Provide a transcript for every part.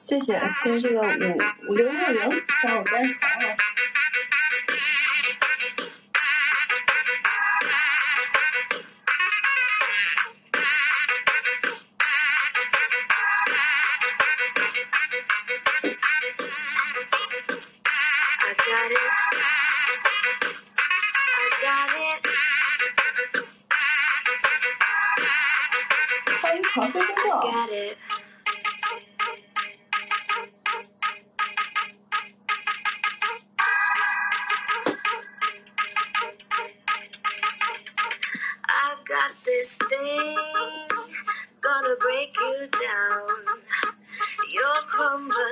谢谢谢谢这个五五零六零，加我专辑。Cross the door. Got it. I got this thing, gonna break you down. You're crumble.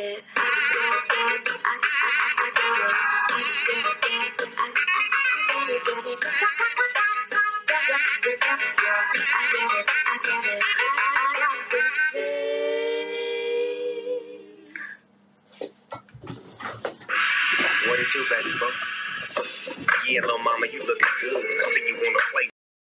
What it do, baby bro? Yeah, little mama, you looking